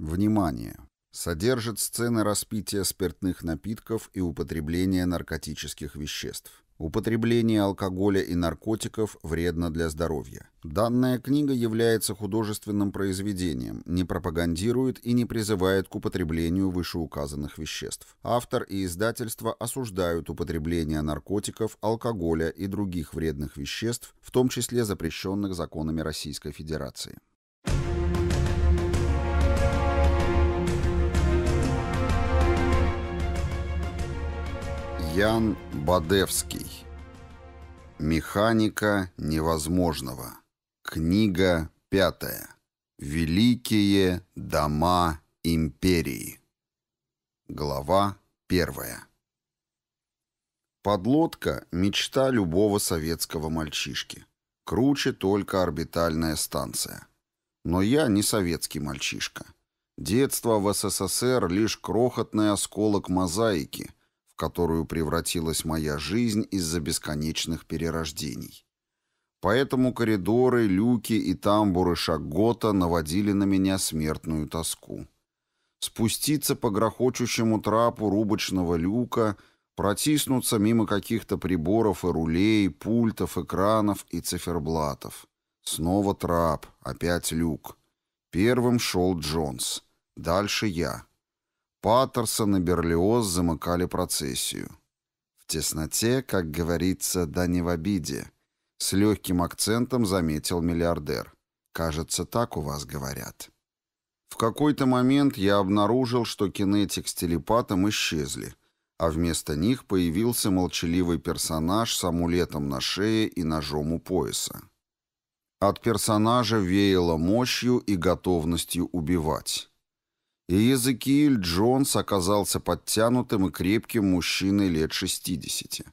Внимание! Содержит сцены распития спиртных напитков и употребления наркотических веществ. Употребление алкоголя и наркотиков вредно для здоровья. Данная книга является художественным произведением, не пропагандирует и не призывает к употреблению вышеуказанных веществ. Автор и издательство осуждают употребление наркотиков, алкоголя и других вредных веществ, в том числе запрещенных законами Российской Федерации. Ян Бадевский. Механика невозможного. Книга пятая. Великие дома империи. Глава первая. Подлодка – мечта любого советского мальчишки. Круче только орбитальная станция. Но я не советский мальчишка. Детство в СССР – лишь крохотный осколок мозаики – которую превратилась моя жизнь из-за бесконечных перерождений. Поэтому коридоры, люки и тамбуры Шагота наводили на меня смертную тоску. Спуститься по грохочущему трапу рубочного люка, протиснуться мимо каких-то приборов и рулей, пультов, экранов и циферблатов. Снова трап, опять люк. Первым шел Джонс. Дальше я. Паттерсон и Берлиоз замыкали процессию. В тесноте, как говорится, да не в обиде. С легким акцентом заметил миллиардер. Кажется, так у вас говорят. В какой-то момент я обнаружил, что кинетик с телепатом исчезли, а вместо них появился молчаливый персонаж с амулетом на шее и ножом у пояса. От персонажа веяло мощью и готовностью убивать и Езекииль Джонс оказался подтянутым и крепким мужчиной лет 60.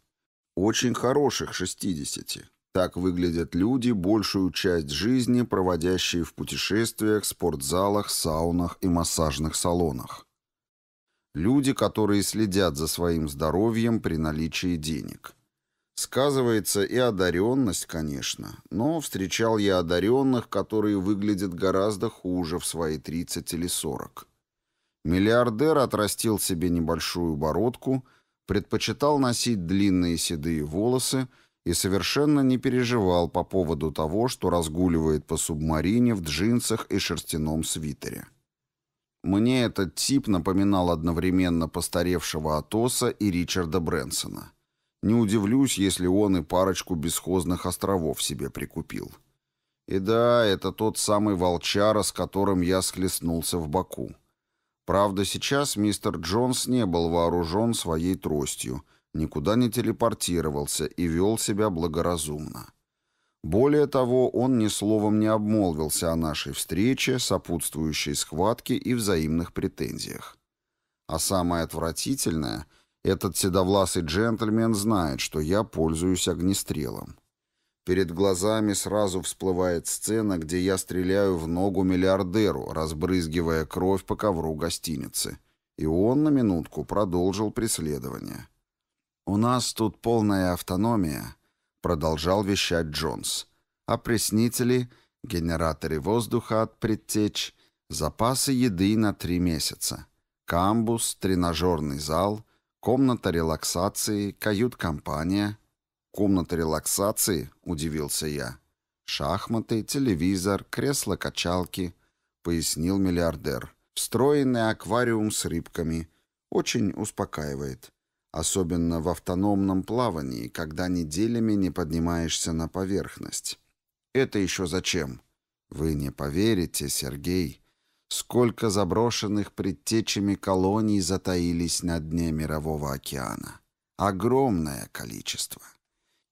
Очень хороших 60. Так выглядят люди, большую часть жизни проводящие в путешествиях, спортзалах, саунах и массажных салонах. Люди, которые следят за своим здоровьем при наличии денег. Сказывается и одаренность, конечно, но встречал я одаренных, которые выглядят гораздо хуже в свои 30 или 40. Миллиардер отрастил себе небольшую бородку, предпочитал носить длинные седые волосы и совершенно не переживал по поводу того, что разгуливает по субмарине в джинсах и шерстяном свитере. Мне этот тип напоминал одновременно постаревшего Атоса и Ричарда Брэнсона. Не удивлюсь, если он и парочку бесхозных островов себе прикупил. И да, это тот самый волчара, с которым я схлестнулся в Баку. Правда, сейчас мистер Джонс не был вооружен своей тростью, никуда не телепортировался и вел себя благоразумно. Более того, он ни словом не обмолвился о нашей встрече, сопутствующей схватке и взаимных претензиях. А самое отвратительное, этот седовласый джентльмен знает, что я пользуюсь огнестрелом. Перед глазами сразу всплывает сцена, где я стреляю в ногу миллиардеру, разбрызгивая кровь по ковру гостиницы. И он на минутку продолжил преследование. «У нас тут полная автономия», — продолжал вещать Джонс. «Опреснители, генераторы воздуха от предтеч, запасы еды на три месяца, камбус, тренажерный зал, комната релаксации, кают-компания, «Комната релаксации?» — удивился я. «Шахматы, телевизор, кресло-качалки», — пояснил миллиардер. «Встроенный аквариум с рыбками. Очень успокаивает. Особенно в автономном плавании, когда неделями не поднимаешься на поверхность. Это еще зачем? Вы не поверите, Сергей, сколько заброшенных предтечами колоний затаились на дне Мирового океана. Огромное количество.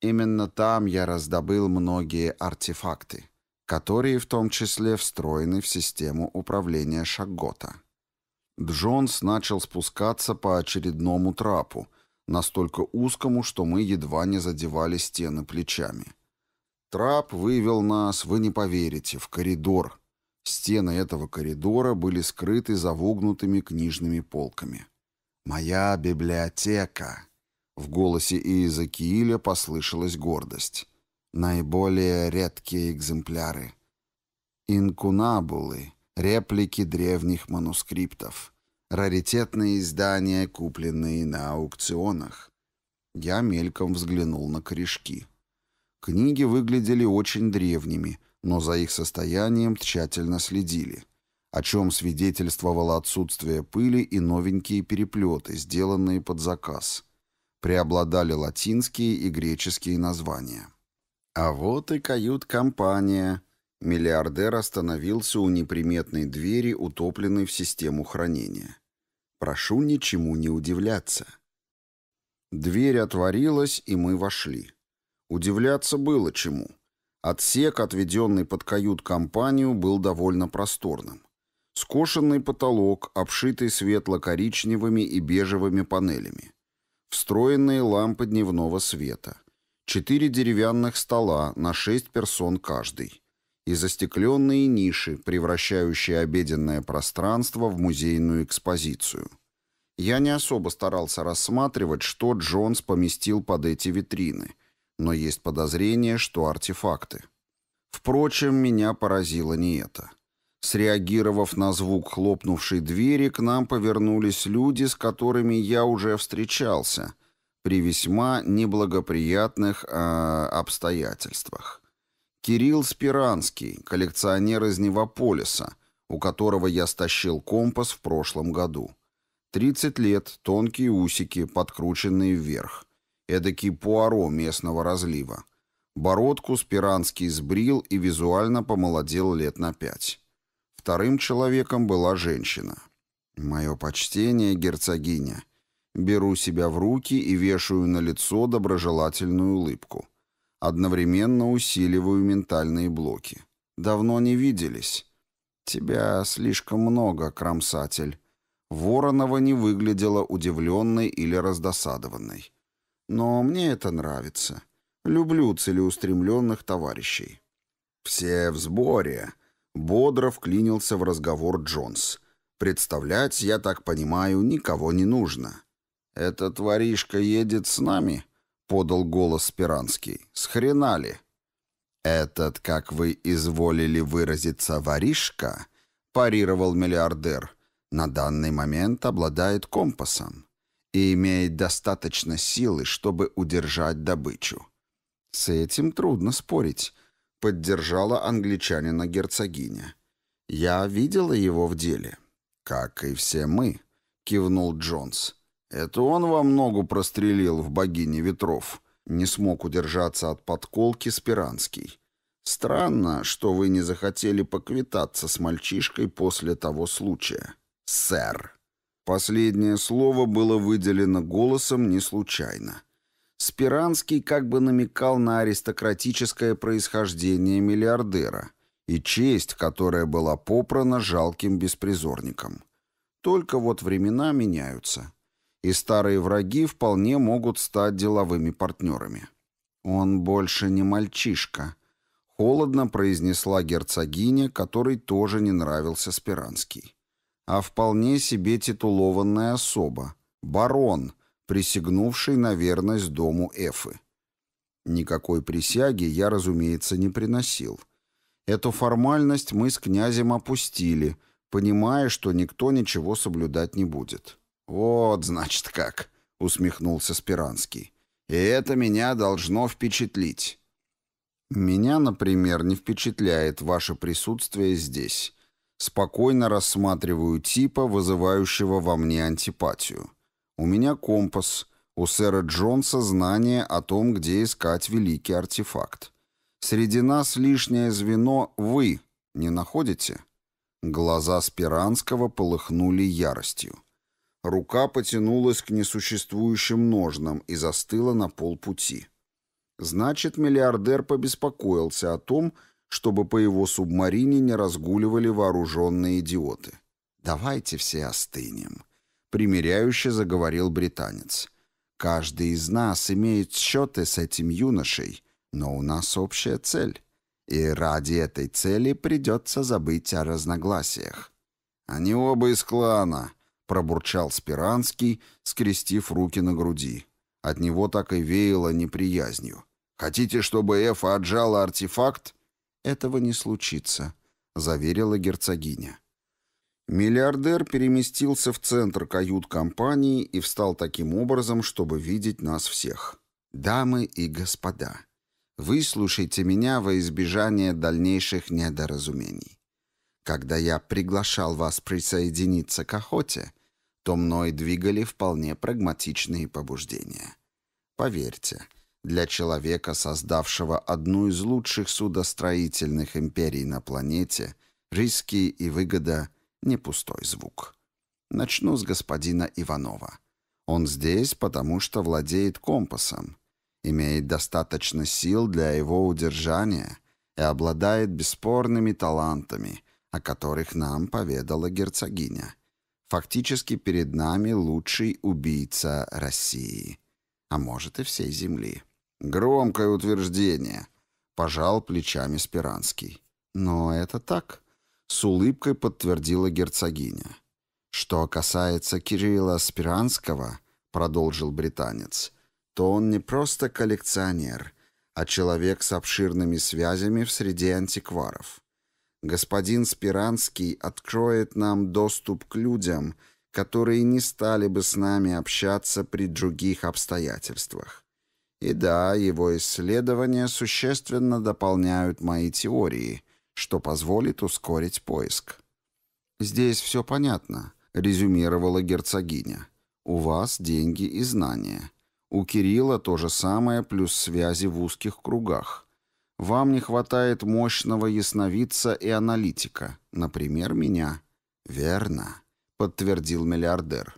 Именно там я раздобыл многие артефакты, которые в том числе встроены в систему управления Шагота. Джонс начал спускаться по очередному трапу, настолько узкому, что мы едва не задевали стены плечами. Трап вывел нас, вы не поверите, в коридор. Стены этого коридора были скрыты завогнутыми книжными полками. «Моя библиотека!» В голосе Иезекииля послышалась гордость. Наиболее редкие экземпляры. Инкунабулы, реплики древних манускриптов, раритетные издания, купленные на аукционах. Я мельком взглянул на корешки. Книги выглядели очень древними, но за их состоянием тщательно следили, о чем свидетельствовало отсутствие пыли и новенькие переплеты, сделанные под заказ. Преобладали латинские и греческие названия. А вот и кают-компания. Миллиардер остановился у неприметной двери, утопленной в систему хранения. Прошу ничему не удивляться. Дверь отворилась, и мы вошли. Удивляться было чему. Отсек, отведенный под кают-компанию, был довольно просторным. Скошенный потолок, обшитый светло-коричневыми и бежевыми панелями. Встроенные лампы дневного света. Четыре деревянных стола на шесть персон каждый. И застекленные ниши, превращающие обеденное пространство в музейную экспозицию. Я не особо старался рассматривать, что Джонс поместил под эти витрины – но есть подозрение, что артефакты. Впрочем, меня поразило не это. Среагировав на звук хлопнувшей двери, к нам повернулись люди, с которыми я уже встречался, при весьма неблагоприятных э, обстоятельствах. Кирилл Спиранский, коллекционер из Невополиса, у которого я стащил компас в прошлом году. 30 лет, тонкие усики, подкрученные вверх. Эдакий Пуаро местного разлива. Бородку Спиранский сбрил и визуально помолодел лет на пять. Вторым человеком была женщина. «Мое почтение, герцогиня. Беру себя в руки и вешаю на лицо доброжелательную улыбку. Одновременно усиливаю ментальные блоки. Давно не виделись. Тебя слишком много, кромсатель». Воронова не выглядела удивленной или раздосадованной. Но мне это нравится. Люблю целеустремленных товарищей. Все в сборе. Бодро вклинился в разговор Джонс. Представлять, я так понимаю, никого не нужно. «Этот воришка едет с нами?» — подал голос Спиранский. «С ли?» «Этот, как вы изволили выразиться, воришка?» — парировал миллиардер. «На данный момент обладает компасом и имеет достаточно силы, чтобы удержать добычу. С этим трудно спорить, поддержала англичанина герцогиня. Я видела его в деле. Как и все мы, кивнул Джонс. Это он вам ногу прострелил в богине ветров. Не смог удержаться от подколки Спиранский. Странно, что вы не захотели поквитаться с мальчишкой после того случая. Сэр. Последнее слово было выделено голосом не случайно. Спиранский как бы намекал на аристократическое происхождение миллиардера и честь, которая была попрана жалким беспризорником. Только вот времена меняются, и старые враги вполне могут стать деловыми партнерами. «Он больше не мальчишка», — холодно произнесла герцогиня, которой тоже не нравился Спиранский а вполне себе титулованная особа, барон, присягнувший на верность дому Эфы. Никакой присяги я, разумеется, не приносил. Эту формальность мы с князем опустили, понимая, что никто ничего соблюдать не будет. «Вот, значит, как», — усмехнулся Спиранский. «И это меня должно впечатлить». «Меня, например, не впечатляет ваше присутствие здесь. Спокойно рассматриваю типа, вызывающего во мне антипатию. У меня компас, у сэра Джонса знание о том, где искать великий артефакт. Среди нас лишнее звено «вы» не находите? Глаза Спиранского полыхнули яростью. Рука потянулась к несуществующим ножнам и застыла на полпути. Значит, миллиардер побеспокоился о том, чтобы по его субмарине не разгуливали вооруженные идиоты. «Давайте все остынем», — примиряюще заговорил британец. «Каждый из нас имеет счеты с этим юношей, но у нас общая цель, и ради этой цели придется забыть о разногласиях». «Они оба из клана», — пробурчал Спиранский, скрестив руки на груди. От него так и веяло неприязнью. «Хотите, чтобы Эфа отжала артефакт?» «Этого не случится», — заверила герцогиня. Миллиардер переместился в центр кают-компании и встал таким образом, чтобы видеть нас всех. «Дамы и господа, выслушайте меня во избежание дальнейших недоразумений. Когда я приглашал вас присоединиться к охоте, то мной двигали вполне прагматичные побуждения. Поверьте, для человека, создавшего одну из лучших судостроительных империй на планете, риски и выгода – не пустой звук. Начну с господина Иванова. Он здесь, потому что владеет компасом, имеет достаточно сил для его удержания и обладает бесспорными талантами, о которых нам поведала герцогиня. Фактически перед нами лучший убийца России, а может и всей земли. Громкое утверждение, пожал плечами Спиранский. Но это так. С улыбкой подтвердила герцогиня. «Что касается Кирилла Спиранского», — продолжил британец, «то он не просто коллекционер, а человек с обширными связями в среде антикваров. Господин Спиранский откроет нам доступ к людям, которые не стали бы с нами общаться при других обстоятельствах. И да, его исследования существенно дополняют мои теории, что позволит ускорить поиск. «Здесь все понятно», — резюмировала герцогиня. «У вас деньги и знания. У Кирилла то же самое, плюс связи в узких кругах. Вам не хватает мощного ясновидца и аналитика, например, меня». «Верно», — подтвердил миллиардер.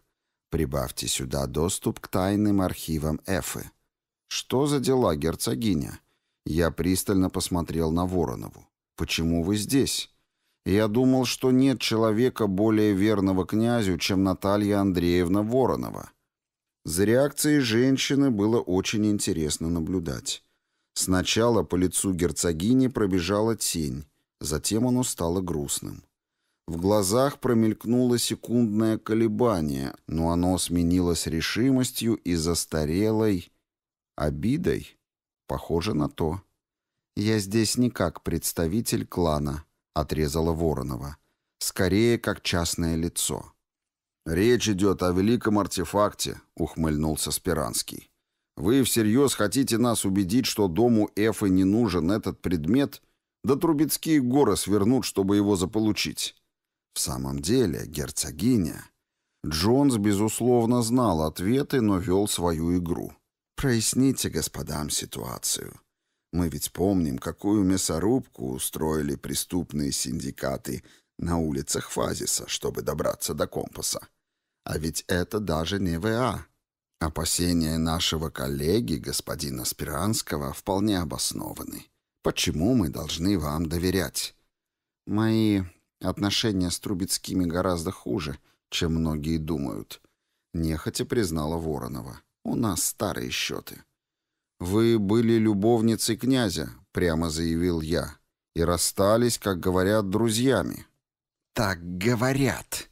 «Прибавьте сюда доступ к тайным архивам Эфы». «Что за дела, герцогиня?» Я пристально посмотрел на Воронову. «Почему вы здесь?» Я думал, что нет человека более верного князю, чем Наталья Андреевна Воронова. За реакцией женщины было очень интересно наблюдать. Сначала по лицу герцогини пробежала тень, затем оно стало грустным. В глазах промелькнуло секундное колебание, но оно сменилось решимостью и застарелой обидой. Похоже на то. «Я здесь не как представитель клана», — отрезала Воронова. «Скорее, как частное лицо». «Речь идет о великом артефакте», — ухмыльнулся Спиранский. «Вы всерьез хотите нас убедить, что дому Эфы не нужен этот предмет? Да Трубецкие горы свернут, чтобы его заполучить». «В самом деле, герцогиня...» Джонс, безусловно, знал ответы, но вел свою игру. «Проясните господам ситуацию. Мы ведь помним, какую мясорубку устроили преступные синдикаты на улицах Фазиса, чтобы добраться до компаса. А ведь это даже не ВА. Опасения нашего коллеги, господина Спиранского, вполне обоснованы. Почему мы должны вам доверять? Мои отношения с Трубецкими гораздо хуже, чем многие думают. Нехотя признала Воронова. У нас старые счеты. «Вы были любовницей князя», — прямо заявил я, «и расстались, как говорят, друзьями». «Так говорят».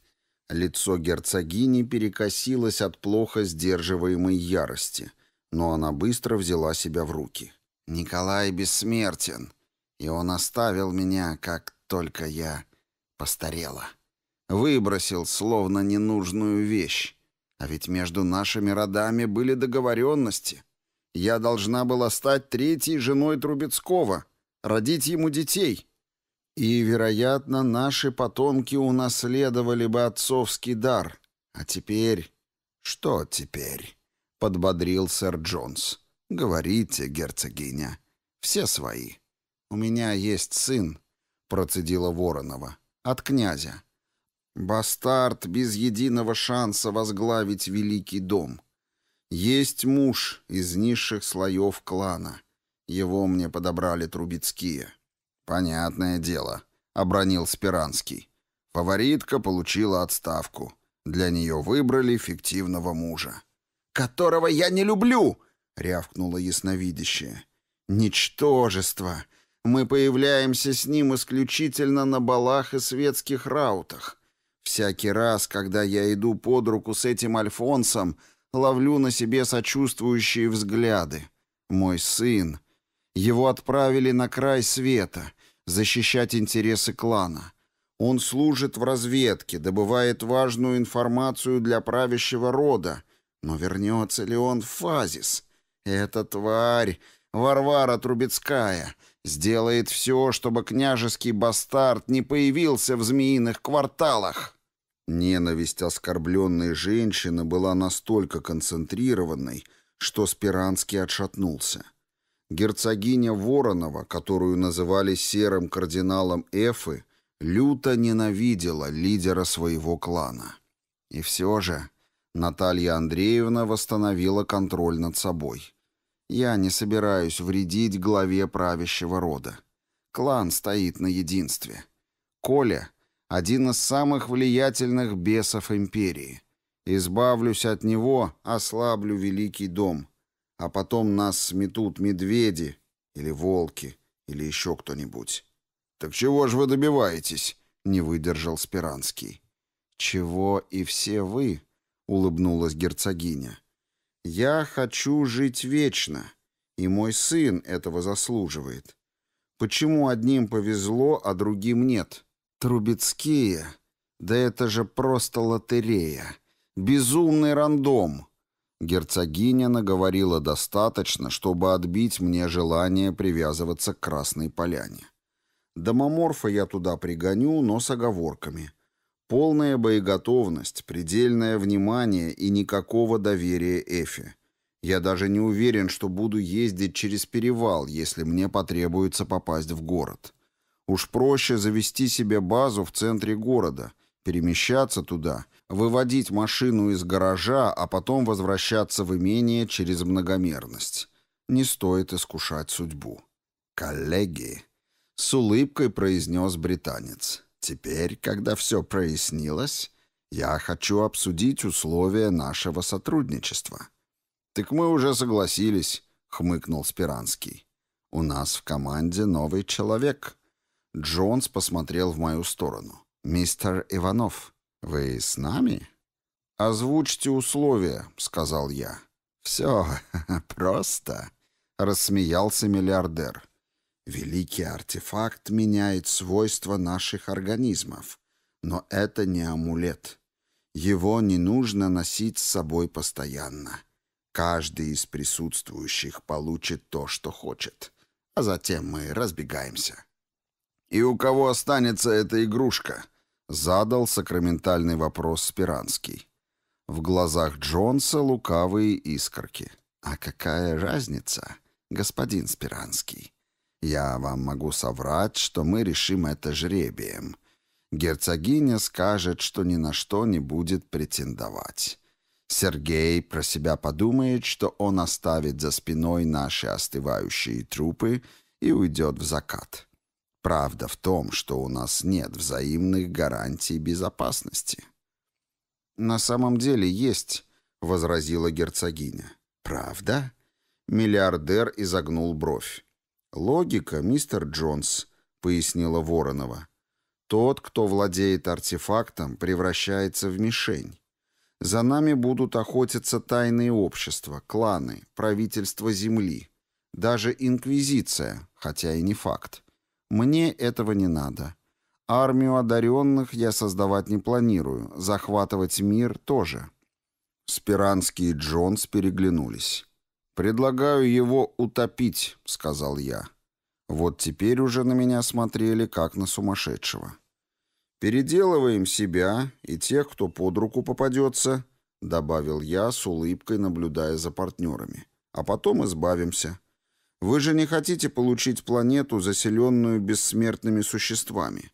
Лицо герцогини перекосилось от плохо сдерживаемой ярости, но она быстро взяла себя в руки. «Николай бессмертен, и он оставил меня, как только я постарела. Выбросил, словно ненужную вещь. А ведь между нашими родами были договоренности. Я должна была стать третьей женой Трубецкого, родить ему детей. И, вероятно, наши потомки унаследовали бы отцовский дар. А теперь... Что теперь? Подбодрил сэр Джонс. Говорите, герцогиня. Все свои. У меня есть сын, процедила Воронова. От князя. Бастард без единого шанса возглавить великий дом. Есть муж из низших слоев клана. Его мне подобрали Трубецкие. Понятное дело, обронил Спиранский. Фаворитка получила отставку. Для нее выбрали фиктивного мужа. «Которого я не люблю!» — рявкнула ясновидящая. «Ничтожество! Мы появляемся с ним исключительно на балах и светских раутах. Всякий раз, когда я иду под руку с этим Альфонсом, ловлю на себе сочувствующие взгляды. Мой сын. Его отправили на край света, защищать интересы клана. Он служит в разведке, добывает важную информацию для правящего рода. Но вернется ли он в фазис? Эта тварь, Варвара Трубецкая, сделает все, чтобы княжеский бастард не появился в змеиных кварталах. Ненависть оскорбленной женщины была настолько концентрированной, что Спиранский отшатнулся. Герцогиня Воронова, которую называли серым кардиналом Эфы, люто ненавидела лидера своего клана. И все же Наталья Андреевна восстановила контроль над собой. Я не собираюсь вредить главе правящего рода. Клан стоит на единстве. Коля — один из самых влиятельных бесов империи. Избавлюсь от него, ослаблю великий дом. А потом нас сметут медведи или волки или еще кто-нибудь. «Так чего же вы добиваетесь?» — не выдержал Спиранский. «Чего и все вы?» — улыбнулась герцогиня. Я хочу жить вечно, и мой сын этого заслуживает. Почему одним повезло, а другим нет? Трубецкие? Да это же просто лотерея. Безумный рандом. Герцогиня наговорила достаточно, чтобы отбить мне желание привязываться к Красной Поляне. Домоморфа я туда пригоню, но с оговорками. Полная боеготовность, предельное внимание и никакого доверия Эфе. Я даже не уверен, что буду ездить через перевал, если мне потребуется попасть в город. Уж проще завести себе базу в центре города, перемещаться туда, выводить машину из гаража, а потом возвращаться в имение через многомерность. Не стоит искушать судьбу. «Коллеги», — с улыбкой произнес британец, — Теперь, когда все прояснилось, я хочу обсудить условия нашего сотрудничества». «Так мы уже согласились», — хмыкнул Спиранский. «У нас в команде новый человек». Джонс посмотрел в мою сторону. «Мистер Иванов, вы с нами?» «Озвучьте условия», — сказал я. «Все просто», — рассмеялся миллиардер. Великий артефакт меняет свойства наших организмов, но это не амулет. Его не нужно носить с собой постоянно. Каждый из присутствующих получит то, что хочет, а затем мы разбегаемся. «И у кого останется эта игрушка?» — задал сакраментальный вопрос Спиранский. В глазах Джонса лукавые искорки. «А какая разница, господин Спиранский?» Я вам могу соврать, что мы решим это жребием. Герцогиня скажет, что ни на что не будет претендовать. Сергей про себя подумает, что он оставит за спиной наши остывающие трупы и уйдет в закат. Правда в том, что у нас нет взаимных гарантий безопасности. «На самом деле есть», — возразила герцогиня. «Правда?» Миллиардер изогнул бровь. «Логика, мистер Джонс», — пояснила Воронова. «Тот, кто владеет артефактом, превращается в мишень. За нами будут охотиться тайные общества, кланы, правительство Земли, даже Инквизиция, хотя и не факт. Мне этого не надо. Армию одаренных я создавать не планирую, захватывать мир тоже». Спиранский и Джонс переглянулись. «Предлагаю его утопить», — сказал я. Вот теперь уже на меня смотрели, как на сумасшедшего. «Переделываем себя и тех, кто под руку попадется», — добавил я с улыбкой, наблюдая за партнерами. «А потом избавимся. Вы же не хотите получить планету, заселенную бессмертными существами.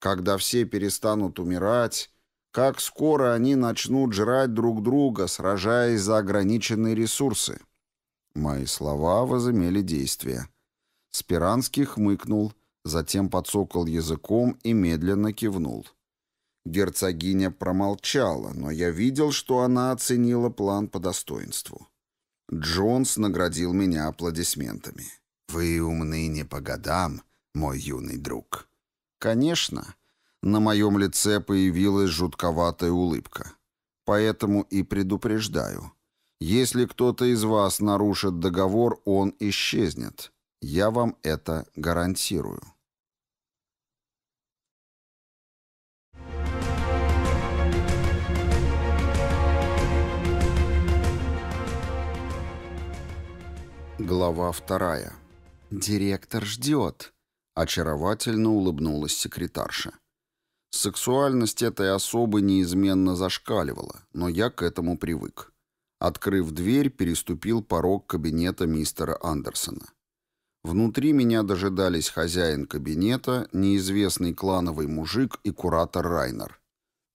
Когда все перестанут умирать, как скоро они начнут жрать друг друга, сражаясь за ограниченные ресурсы?» Мои слова возымели действие. Спиранский хмыкнул, затем подсокал языком и медленно кивнул. Герцогиня промолчала, но я видел, что она оценила план по достоинству. Джонс наградил меня аплодисментами. «Вы умны не по годам, мой юный друг». «Конечно». На моем лице появилась жутковатая улыбка. «Поэтому и предупреждаю». Если кто-то из вас нарушит договор, он исчезнет. Я вам это гарантирую. Глава вторая. «Директор ждет», — очаровательно улыбнулась секретарша. Сексуальность этой особы неизменно зашкаливала, но я к этому привык. Открыв дверь, переступил порог кабинета мистера Андерсона. Внутри меня дожидались хозяин кабинета, неизвестный клановый мужик и куратор Райнер.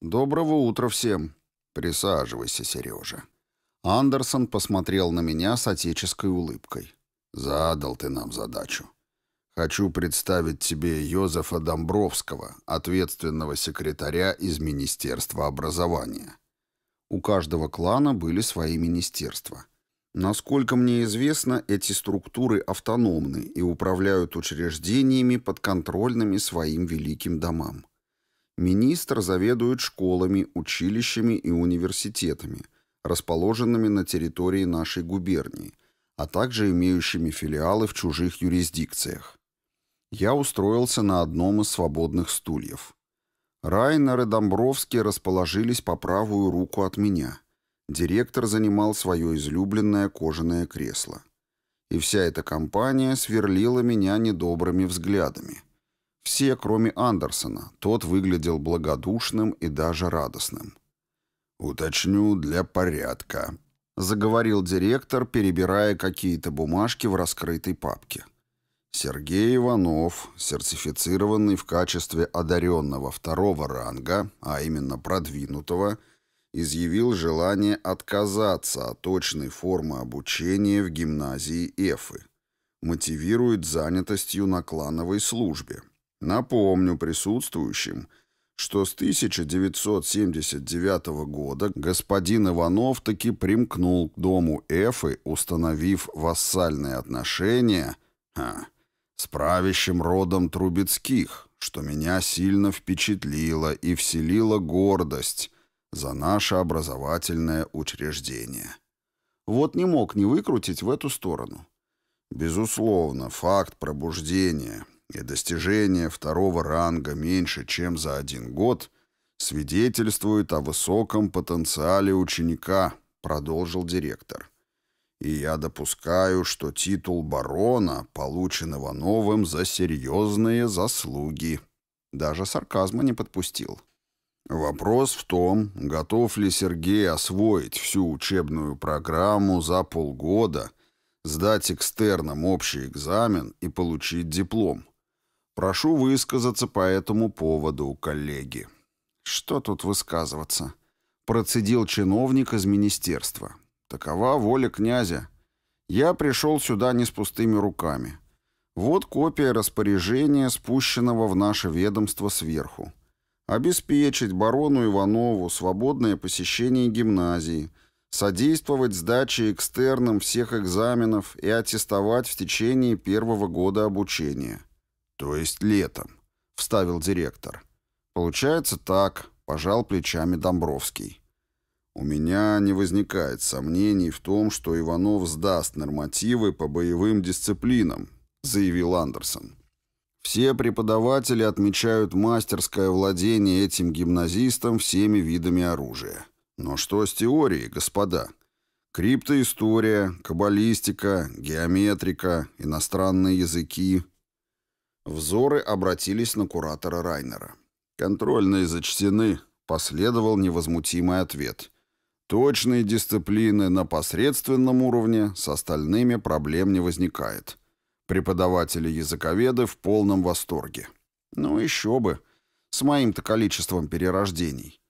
«Доброго утра всем!» «Присаживайся, Сережа». Андерсон посмотрел на меня с отеческой улыбкой. «Задал ты нам задачу. Хочу представить тебе Йозефа Домбровского, ответственного секретаря из Министерства образования». У каждого клана были свои министерства. Насколько мне известно, эти структуры автономны и управляют учреждениями, подконтрольными своим великим домам. Министр заведует школами, училищами и университетами – расположенными на территории нашей губернии, а также имеющими филиалы в чужих юрисдикциях. Я устроился на одном из свободных стульев. Райнер и Домбровский расположились по правую руку от меня. Директор занимал свое излюбленное кожаное кресло. И вся эта компания сверлила меня недобрыми взглядами. Все, кроме Андерсона, тот выглядел благодушным и даже радостным. «Уточню для порядка», — заговорил директор, перебирая какие-то бумажки в раскрытой папке. Сергей Иванов, сертифицированный в качестве одаренного второго ранга, а именно продвинутого, изъявил желание отказаться от точной формы обучения в гимназии Эфы. Мотивирует занятостью на клановой службе. Напомню присутствующим — что с 1979 года господин Иванов таки примкнул к дому Эфы, установив вассальные отношения а, с правящим родом Трубецких, что меня сильно впечатлило и вселило гордость за наше образовательное учреждение. Вот не мог не выкрутить в эту сторону. Безусловно, факт пробуждения и достижение второго ранга меньше, чем за один год, свидетельствует о высоком потенциале ученика, продолжил директор. И я допускаю, что титул барона получен Ивановым за серьезные заслуги. Даже сарказма не подпустил. Вопрос в том, готов ли Сергей освоить всю учебную программу за полгода, сдать экстерном общий экзамен и получить диплом. Прошу высказаться по этому поводу, коллеги. Что тут высказываться? Процедил чиновник из министерства. Такова воля князя. Я пришел сюда не с пустыми руками. Вот копия распоряжения, спущенного в наше ведомство сверху. Обеспечить барону Иванову свободное посещение гимназии, содействовать сдаче экстерном всех экзаменов и аттестовать в течение первого года обучения. «То есть летом», — вставил директор. «Получается так», — пожал плечами Домбровский. «У меня не возникает сомнений в том, что Иванов сдаст нормативы по боевым дисциплинам», — заявил Андерсон. «Все преподаватели отмечают мастерское владение этим гимназистом всеми видами оружия. Но что с теорией, господа?» Криптоистория, каббалистика, геометрика, иностранные языки — Взоры обратились на куратора Райнера. «Контрольные зачтены», — последовал невозмутимый ответ. «Точные дисциплины на посредственном уровне, с остальными проблем не возникает. Преподаватели-языковеды в полном восторге. Ну еще бы, с моим-то количеством перерождений».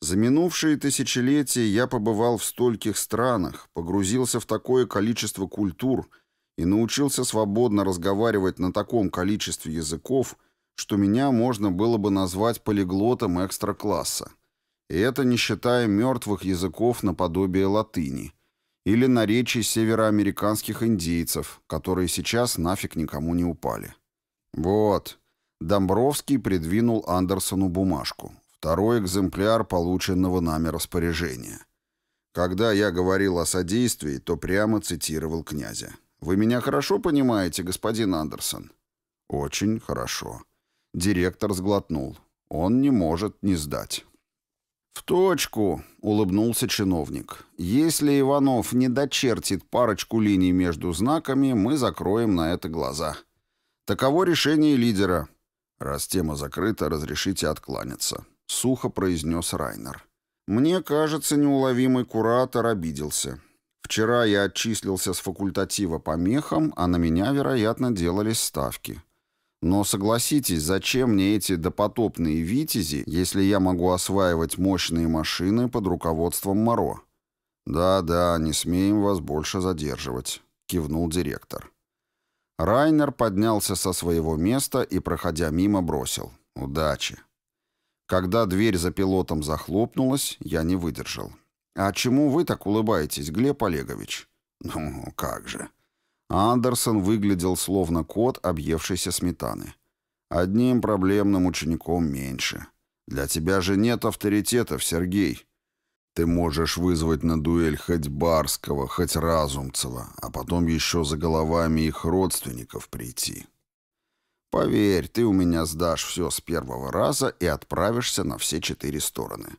За минувшие тысячелетия я побывал в стольких странах, погрузился в такое количество культур — и научился свободно разговаривать на таком количестве языков, что меня можно было бы назвать полиглотом экстра-класса. И это не считая мертвых языков наподобие латыни или наречий североамериканских индейцев, которые сейчас нафиг никому не упали. Вот. Домбровский придвинул Андерсону бумажку. Второй экземпляр полученного нами распоряжения. Когда я говорил о содействии, то прямо цитировал князя. Вы меня хорошо понимаете, господин Андерсон? Очень хорошо. Директор сглотнул. Он не может не сдать. «В точку», — улыбнулся чиновник. «Если Иванов не дочертит парочку линий между знаками, мы закроем на это глаза. Таково решение лидера». «Раз тема закрыта, разрешите откланяться», — сухо произнес Райнер. «Мне кажется, неуловимый куратор обиделся. Вчера я отчислился с факультатива по мехам, а на меня, вероятно, делались ставки. Но согласитесь, зачем мне эти допотопные «Витязи», если я могу осваивать мощные машины под руководством Моро? «Да-да, не смеем вас больше задерживать», — кивнул директор. Райнер поднялся со своего места и, проходя мимо, бросил. «Удачи». Когда дверь за пилотом захлопнулась, я не выдержал. «А чему вы так улыбаетесь, Глеб Олегович?» «Ну, как же». Андерсон выглядел словно кот, объевшийся сметаны. «Одним проблемным учеником меньше. Для тебя же нет авторитетов, Сергей. Ты можешь вызвать на дуэль хоть Барского, хоть Разумцева, а потом еще за головами их родственников прийти. Поверь, ты у меня сдашь все с первого раза и отправишься на все четыре стороны».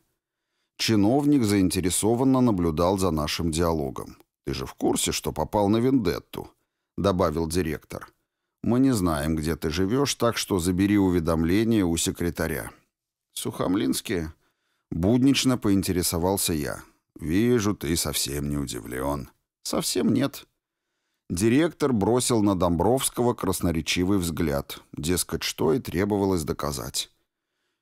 Чиновник заинтересованно наблюдал за нашим диалогом. «Ты же в курсе, что попал на вендетту?» добавил директор. «Мы не знаем, где ты живешь, так что забери уведомление у секретаря». «Сухомлинские?» Буднично поинтересовался я. «Вижу, ты совсем не удивлен». «Совсем нет». Директор бросил на Домбровского красноречивый взгляд, дескать, что и требовалось доказать.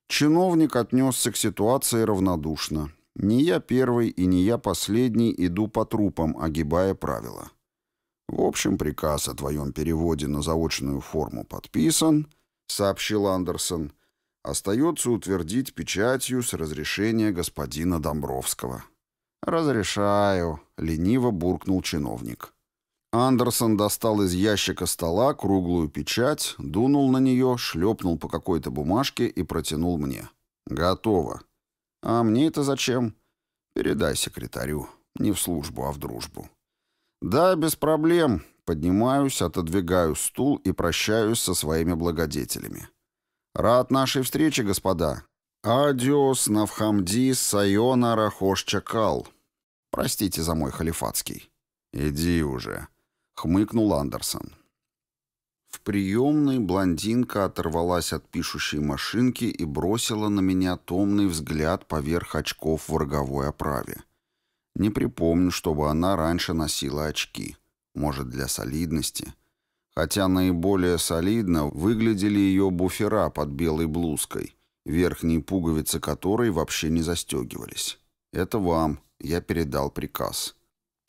Чиновник отнесся к ситуации равнодушно. Не я первый и не я последний иду по трупам, огибая правила. «В общем, приказ о твоем переводе на заочную форму подписан», — сообщил Андерсон. «Остается утвердить печатью с разрешения господина Домбровского». «Разрешаю», — лениво буркнул чиновник. Андерсон достал из ящика стола круглую печать, дунул на нее, шлепнул по какой-то бумажке и протянул мне. «Готово». «А мне это зачем?» «Передай секретарю. Не в службу, а в дружбу». «Да, без проблем». Поднимаюсь, отодвигаю стул и прощаюсь со своими благодетелями. «Рад нашей встрече, господа. Адиос навхамди сайона рахош чакал». Простите за мой халифатский. «Иди уже», — хмыкнул Андерсон. В приемной блондинка оторвалась от пишущей машинки и бросила на меня томный взгляд поверх очков в роговой оправе. Не припомню, чтобы она раньше носила очки. Может, для солидности. Хотя наиболее солидно выглядели ее буфера под белой блузкой, верхние пуговицы которой вообще не застегивались. «Это вам», — я передал приказ.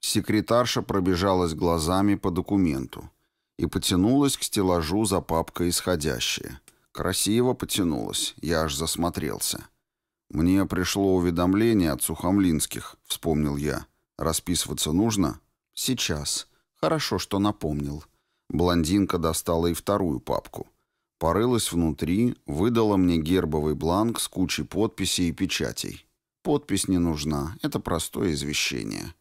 Секретарша пробежалась глазами по документу и потянулась к стеллажу за папкой исходящее. Красиво потянулась, я аж засмотрелся. «Мне пришло уведомление от Сухомлинских», — вспомнил я. «Расписываться нужно?» «Сейчас. Хорошо, что напомнил». Блондинка достала и вторую папку. Порылась внутри, выдала мне гербовый бланк с кучей подписей и печатей. Подпись не нужна, это простое извещение.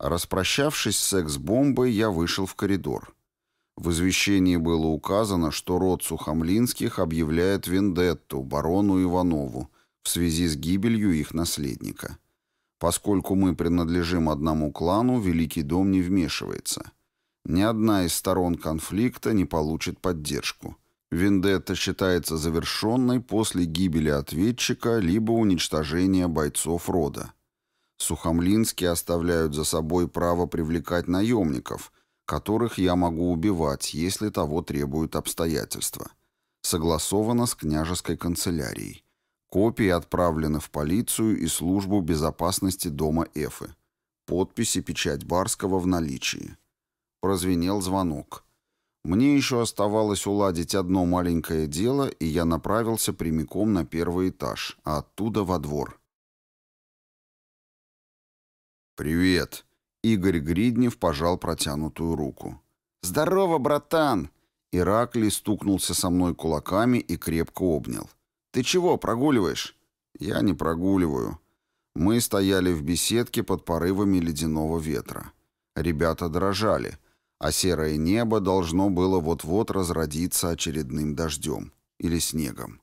Распрощавшись с секс-бомбой, я вышел в коридор. В извещении было указано, что род Сухомлинских объявляет вендетту барону Иванову, в связи с гибелью их наследника. Поскольку мы принадлежим одному клану, Великий дом не вмешивается. Ни одна из сторон конфликта не получит поддержку. Вендетта считается завершенной после гибели ответчика либо уничтожения бойцов рода. Сухомлинские оставляют за собой право привлекать наемников, которых я могу убивать, если того требуют обстоятельства. Согласовано с княжеской канцелярией. Копии отправлены в полицию и службу безопасности дома Эфы. Подпись и печать Барского в наличии. Прозвенел звонок. Мне еще оставалось уладить одно маленькое дело, и я направился прямиком на первый этаж, а оттуда во двор. «Привет!» Игорь Гриднев пожал протянутую руку. «Здорово, братан!» Ираклий стукнулся со мной кулаками и крепко обнял. «Ты чего, прогуливаешь?» «Я не прогуливаю». Мы стояли в беседке под порывами ледяного ветра. Ребята дрожали, а серое небо должно было вот-вот разродиться очередным дождем или снегом.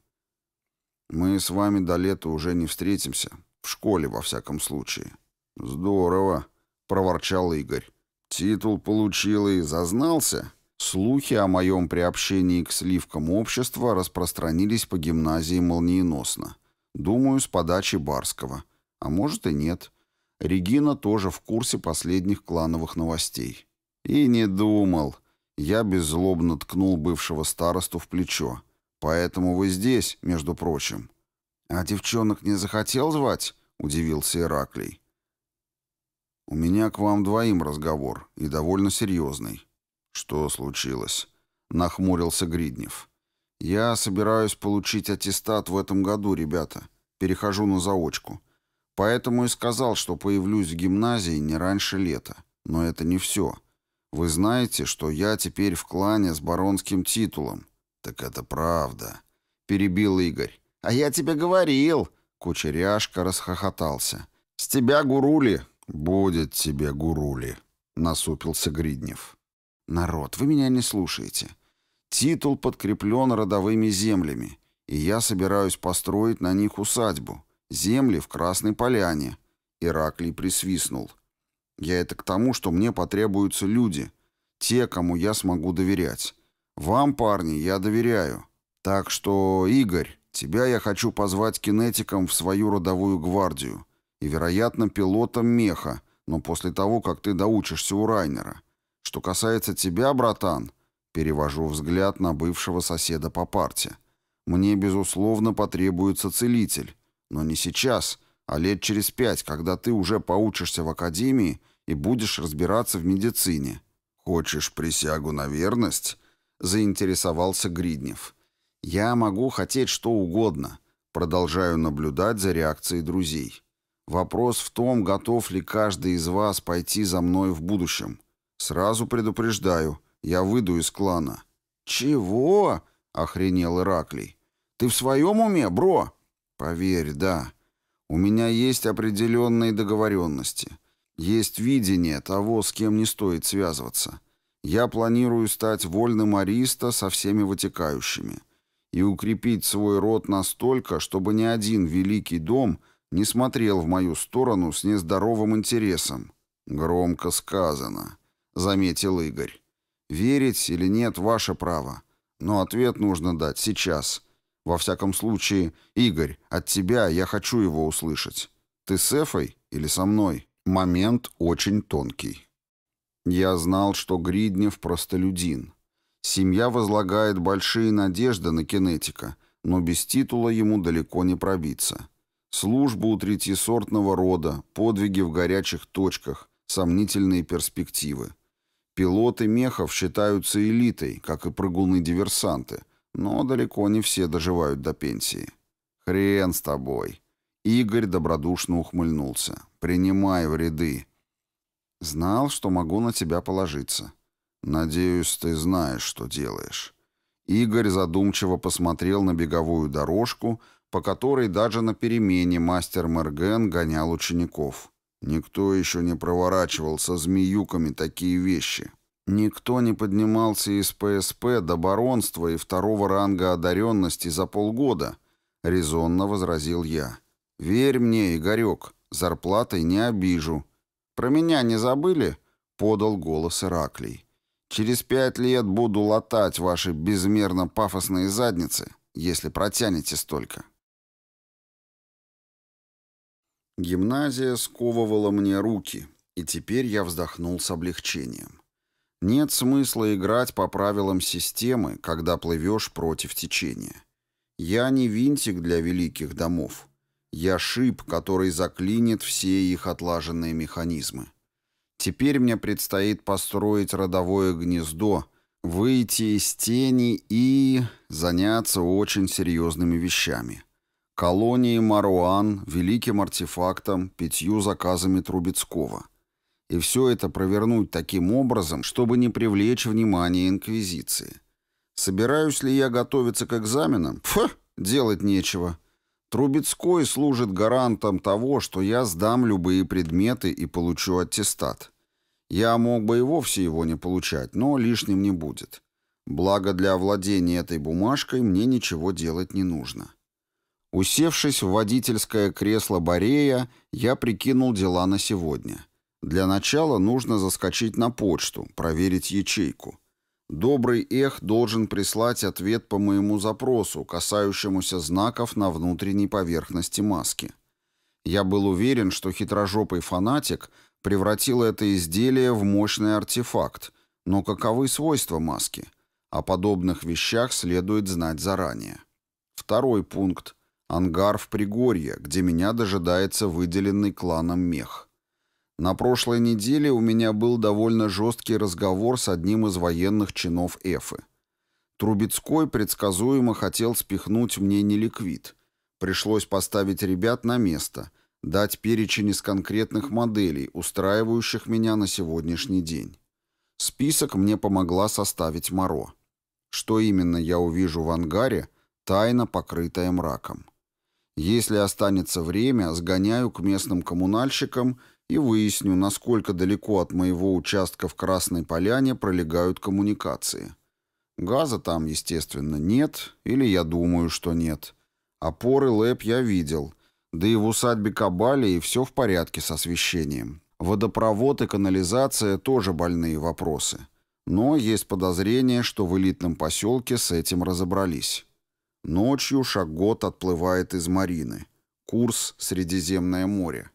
«Мы с вами до лета уже не встретимся. В школе, во всяком случае. Здорово, проворчал Игорь. Титул получил и зазнался? Слухи о моем приобщении к сливкам общества распространились по гимназии молниеносно. Думаю, с подачи Барского. А может и нет. Регина тоже в курсе последних клановых новостей. И не думал. Я беззлобно ткнул бывшего старосту в плечо. Поэтому вы здесь, между прочим. А девчонок не захотел звать? Удивился Ираклий. У меня к вам двоим разговор, и довольно серьезный. «Что случилось?» — нахмурился Гриднев. «Я собираюсь получить аттестат в этом году, ребята. Перехожу на заочку. Поэтому и сказал, что появлюсь в гимназии не раньше лета. Но это не все. Вы знаете, что я теперь в клане с баронским титулом?» «Так это правда», — перебил Игорь. «А я тебе говорил!» — кучеряшка расхохотался. «С тебя гурули!» «Будет тебе гурули», — насупился Гриднев. «Народ, вы меня не слушаете. Титул подкреплен родовыми землями, и я собираюсь построить на них усадьбу. Земли в Красной Поляне». Ираклий присвистнул. «Я это к тому, что мне потребуются люди, те, кому я смогу доверять. Вам, парни, я доверяю. Так что, Игорь, тебя я хочу позвать кинетиком в свою родовую гвардию и, вероятно, пилотом меха, но после того, как ты доучишься у Райнера. Что касается тебя, братан, перевожу взгляд на бывшего соседа по парте. Мне, безусловно, потребуется целитель. Но не сейчас, а лет через пять, когда ты уже поучишься в академии и будешь разбираться в медицине. Хочешь присягу на верность? Заинтересовался Гриднев. Я могу хотеть что угодно. Продолжаю наблюдать за реакцией друзей. Вопрос в том, готов ли каждый из вас пойти за мной в будущем. «Сразу предупреждаю, я выйду из клана». «Чего?» — охренел Ираклий. «Ты в своем уме, бро?» «Поверь, да. У меня есть определенные договоренности. Есть видение того, с кем не стоит связываться. Я планирую стать вольным ариста со всеми вытекающими и укрепить свой род настолько, чтобы ни один великий дом не смотрел в мою сторону с нездоровым интересом. Громко сказано заметил Игорь. Верить или нет – ваше право. Но ответ нужно дать сейчас. Во всяком случае, Игорь, от тебя я хочу его услышать. Ты с Эфой или со мной? Момент очень тонкий. Я знал, что Гриднев простолюдин. Семья возлагает большие надежды на кинетика, но без титула ему далеко не пробиться. Служба у третьесортного рода, подвиги в горячих точках, сомнительные перспективы. Пилоты мехов считаются элитой, как и прыгуны-диверсанты, но далеко не все доживают до пенсии. Хрен с тобой. Игорь добродушно ухмыльнулся. Принимай в ряды. Знал, что могу на тебя положиться. Надеюсь, ты знаешь, что делаешь. Игорь задумчиво посмотрел на беговую дорожку, по которой даже на перемене мастер Мерген гонял учеников. Никто еще не проворачивал со змеюками такие вещи. Никто не поднимался из ПСП до баронства и второго ранга одаренности за полгода, резонно возразил я. Верь мне, Игорек, зарплатой не обижу. Про меня не забыли? Подал голос Ираклий. Через пять лет буду латать ваши безмерно пафосные задницы, если протянете столько. Гимназия сковывала мне руки, и теперь я вздохнул с облегчением. Нет смысла играть по правилам системы, когда плывешь против течения. Я не винтик для великих домов. Я шип, который заклинит все их отлаженные механизмы. Теперь мне предстоит построить родовое гнездо, выйти из тени и заняться очень серьезными вещами колонии Маруан, великим артефактом, пятью заказами Трубецкого. И все это провернуть таким образом, чтобы не привлечь внимание Инквизиции. Собираюсь ли я готовиться к экзаменам? Фу, делать нечего. Трубецкой служит гарантом того, что я сдам любые предметы и получу аттестат. Я мог бы и вовсе его не получать, но лишним не будет. Благо для овладения этой бумажкой мне ничего делать не нужно. Усевшись в водительское кресло Борея, я прикинул дела на сегодня. Для начала нужно заскочить на почту, проверить ячейку. Добрый Эх должен прислать ответ по моему запросу, касающемуся знаков на внутренней поверхности маски. Я был уверен, что хитрожопый фанатик превратил это изделие в мощный артефакт, но каковы свойства маски? О подобных вещах следует знать заранее. Второй пункт. Ангар в Пригорье, где меня дожидается выделенный кланом мех. На прошлой неделе у меня был довольно жесткий разговор с одним из военных чинов Эфы. Трубецкой предсказуемо хотел спихнуть мне неликвид. Пришлось поставить ребят на место, дать перечень из конкретных моделей, устраивающих меня на сегодняшний день. Список мне помогла составить Моро. Что именно я увижу в ангаре, тайна, покрытая мраком. Если останется время, сгоняю к местным коммунальщикам и выясню, насколько далеко от моего участка в Красной Поляне пролегают коммуникации. Газа там, естественно, нет, или я думаю, что нет. Опоры ЛЭП я видел, да и в усадьбе Кабали все в порядке с освещением. Водопровод и канализация тоже больные вопросы. Но есть подозрение, что в элитном поселке с этим разобрались. Ночью Шагот отплывает из Марины. Курс Средиземное море.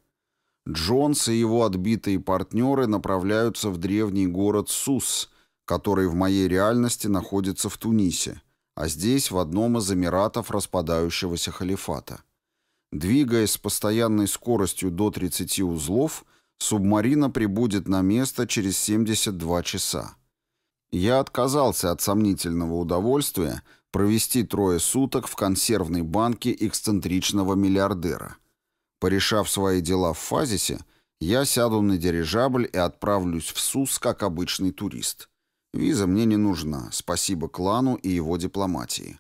Джонс и его отбитые партнеры направляются в древний город Сус, который в моей реальности находится в Тунисе, а здесь в одном из эмиратов распадающегося халифата. Двигаясь с постоянной скоростью до 30 узлов, субмарина прибудет на место через 72 часа. Я отказался от сомнительного удовольствия провести трое суток в консервной банке эксцентричного миллиардера. Порешав свои дела в Фазисе, я сяду на дирижабль и отправлюсь в СУС как обычный турист. Виза мне не нужна, спасибо клану и его дипломатии.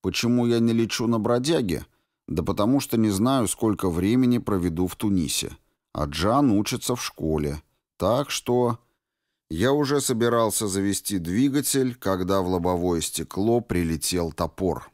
Почему я не лечу на бродяге? Да потому что не знаю, сколько времени проведу в Тунисе. А Джан учится в школе. Так что... Я уже собирался завести двигатель, когда в лобовое стекло прилетел топор.